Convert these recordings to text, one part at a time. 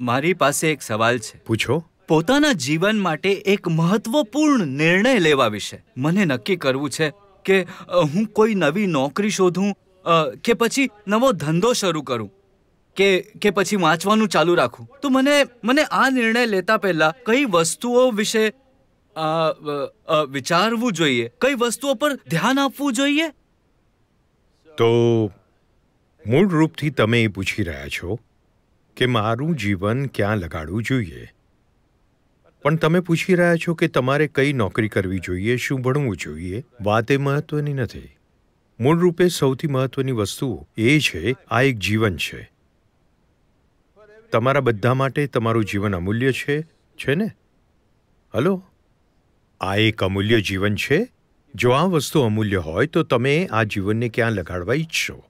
મારી પાસે એક સવાલ છે. પૂછો. પોતાના જીવન માટે એક મહત્વપૂર્ણ નિર્ણય લેવા વિશે મને નક્કી કરવું છે કે હું કોઈ નવી નોકરી શોધું કે પછી નવો ધંધો શરૂ કરું કે કે પછી વાંચવાનું ચાલુ રાખું. તો મને મને આ નિર્ણય લેતા પહેલા કઈ વસ્તુઓ વિશે વિચારવું જોઈએ? કઈ વસ્તુઓ પર ધ્યાન આપવું જોઈએ? તો મૂળ રૂપથી તમે એ પૂછી રહ્યા છો? કે મારું જીવન ક્યાં લગાડવું જોઈએ? પણ તમે પૂછી રહ્યા છો કે તમારે કઈ નોકરી કરવી જોઈએ, શું ભણવું જોઈએ? વાત એ મહત્વની નથી. મૂળરૂપે સૌથી મહત્વની વસ્તુ એ છે, આ એક જીવન છે. તમારા બધા માટે તમારું જીવન અમૂલ્ય છે છે ને? હલો? આ એક અમૂલ્ય જીવન છે? જો આ વસ્તુ અમૂલ્ય હોય તો તમે આ જીવનને ક્યાં લગાડવા ઈચ્છો?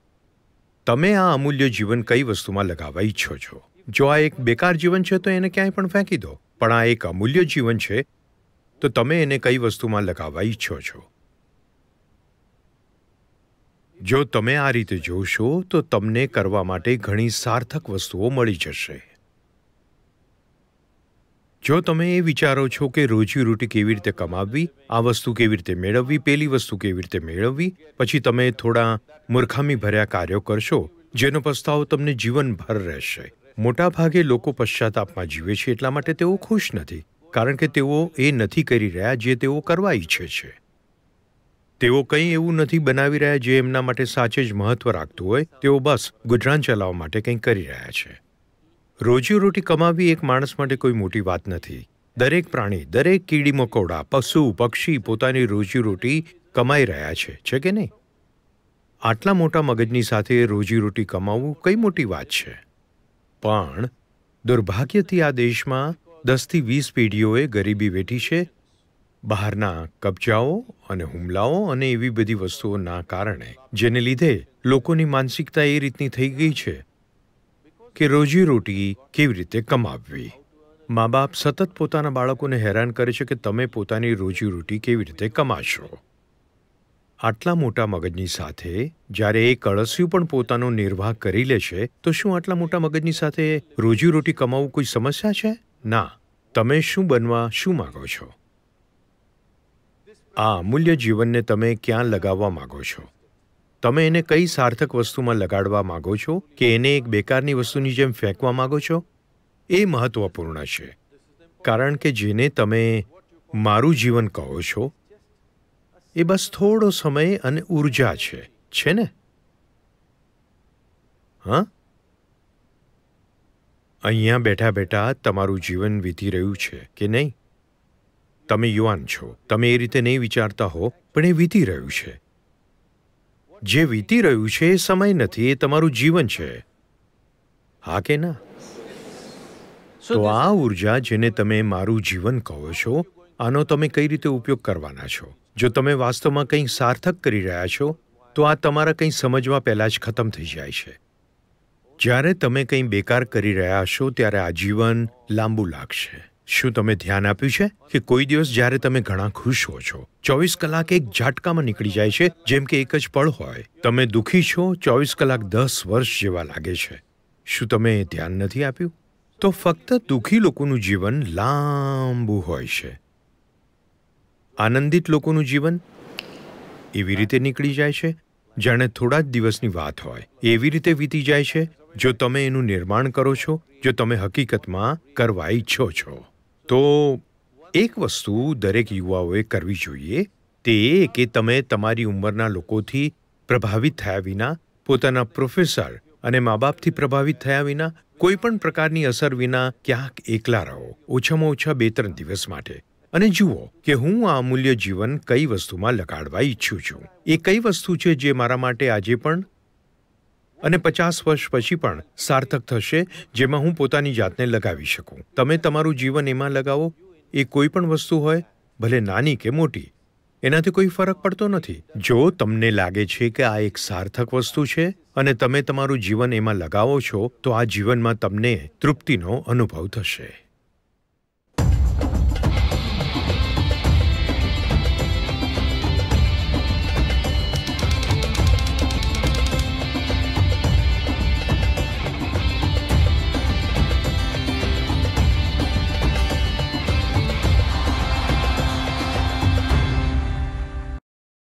તમે આ અમૂલ્ય જીવન કઈ વસ્તુમાં લગાવવા ઈચ્છો છો? જો આ એક બેકાર જીવન છે, તો એને ક્યાંય પણ ફેંકી દો. પણ આ એક અમૂલ્ય જીવન છે, તો તમે એને કઈ વસ્તુમાં લગાવવા ઈચ્છો છો? જો તમે આ રીતે જોશો, તો તમને કરવા માટે ઘણી સાર્થક વસ્તુઓ મળી જશે. જો તમે એ વિચારો છો કે રોજીરોટી કેવી રીતે કમાવવી, આ વસ્તુ કેવી રીતે મેળવવી, પેલી વસ્તુ કેવી રીતે મેળવવી, પછી તમે થોડા મૂર્ખામી ભર્યા કાર્યો કરશો, જેનો પસ્તાવો તમને જીવનભર રહેશે. મોટા ભાગે લોકો પશ્ચાતાપમાં જીવે છે એટલા માટે તેઓ ખુશ નથી, કારણ કે તેઓ એ નથી કરી રહ્યા જે તેઓ કરવા ઈચ્છે છે. તેઓ કંઈ એવું નથી બનાવી રહ્યા જે એમના માટે સાચે જ મહત્વ રાખતું હોય, તેઓ બસ ગુજરાન ચલાવવા માટે કંઈક કરી રહ્યા છે. રોજીરોટી કમાવી એક માણસ માટે કોઈ મોટી વાત નથી. દરેક પ્રાણી, દરેક કીડી મકોડા પશુ, પક્ષી પોતાની રોજીરોટી કમાઈ રહ્યા છે છે કે નહીં? આટલા મોટા મગજની સાથે રોજીરોટી કમાવવું કઈ મોટી વાત છે? પણ દુર્ભાગ્યથી આ દેશમાં દસથી વીસ પેઢીઓએ ગરીબી વેઠી છે. બહારના કબજાઓ અને હુમલાઓ અને એવી બધી વસ્તુઓના કારણે, જેને લીધે લોકોની માનસિકતા એ રીતની થઈ ગઈ છે કે રોજીરોટી કેવી રીતે કમાવવી? મા બાપ સતત પોતાના બાળકોને હેરાન કરે છે કે તમે પોતાની રોજીરોટી કેવી રીતે કમાશો. આટલા મોટા મગજની સાથે જ્યારે એક કળસિયું પણ પોતાનો નિર્વાહ કરી લે છે, તો શું આટલા મોટા મગજની સાથે રોજીરોટી કમાવવું કોઈ સમસ્યા છે? ના. તમે શું બનવા શું માંગો છો? આ અમૂલ્ય જીવનને તમે ક્યાં લગાવવા માંગો છો? તમે એને કઈ સાર્થક વસ્તુમાં લગાડવા માંગો છો કે એને એક બેકારની વસ્તુની જેમ ફેંકવા માંગો છો? એ મહત્વપૂર્ણ છે. કારણ કે જેને તમે મારું જીવન કહો છો, એ બસ થોડો સમય અને ઊર્જા છે છે ને? હા? અહીંયા બેઠા બેઠા તમારું જીવન વીતી રહ્યું છે કે નહીં? તમે યુવાન છો, તમે એ રીતે નહીં વિચારતા હો, પણ એ વીતી રહ્યું છે. જે વીતી રહ્યું છે એ સમય નથી એ તમારું જીવન છે. હા કે ના? તો આ ઊર્જા જેને તમે મારું જીવન કહો છો આનો તમે કઈ રીતે ઉપયોગ કરવાના છો? જો તમે વાસ્તવમાં કંઈ સાર્થક કરી રહ્યા છો તો આ તમારા કંઈ સમજવા પહેલાં જ ખતમ થઈ જાય છે. જ્યારે તમે કંઈ બેકાર કરી રહ્યા છો ત્યારે આ જીવન લાંબુ લાગશે. શું તમે ધ્યાન આપ્યું છે કે કોઈ દિવસ જ્યારે તમે ઘણા ખુશ હો છો, ચોવીસ કલાક એક ઝાટકામાં નીકળી જાય છે, જેમ કે એક જ પળ હોય. તમે દુઃખી છો, ચોવીસ કલાક દસ વર્ષ જેવા લાગે છે. શું તમે ધ્યાન નથી આપ્યું? તો ફક્ત દુઃખી લોકોનું જીવન લાંબુ હોય છે. આનંદિત લોકોનું જીવન એવી રીતે નીકળી જાય છે, જાણે થોડા જ દિવસની વાત હોય. એવી રીતે વીતી જાય છે, જો તમે એનું નિર્માણ કરો છો, જો તમે હકીકતમાં કરવા ઈચ્છો છો. તો એક વસ્તુ દરેક યુવાઓએ કરવી જોઈએ, તે એ કે તમે તમારી ઉંમરના લોકોથી પ્રભાવિત થયા વિના, પોતાના પ્રોફેસર અને મા બાપથી પ્રભાવિત થયા વિના, કોઈ પણ પ્રકારની અસર વિના ક્યાંક એકલા રહો, ઓછામાં ઓછા બે ત્રણ દિવસ માટે. અને જુઓ કે હું આ અમૂલ્ય જીવન કઈ વસ્તુમાં લગાડવા ઈચ્છું છું. એ કઈ વસ્તુ છે જે મારા માટે આજે પણ અને પચાસ વર્ષ પછી પણ સાર્થક થશે, જેમાં હું પોતાની જાતને લગાવી શકું. તમે તમારું જીવન એમાં લગાવો. એ કોઈ પણ વસ્તુ હોય, ભલે નાની કે મોટી, એનાથી કોઈ ફરક પડતો નથી. જો તમને લાગે છે કે આ એક સાર્થક વસ્તુ છે અને તમે તમારું જીવન એમાં લગાવો છો, તો આ જીવનમાં તમને તૃપ્તિનો અનુભવ થશે.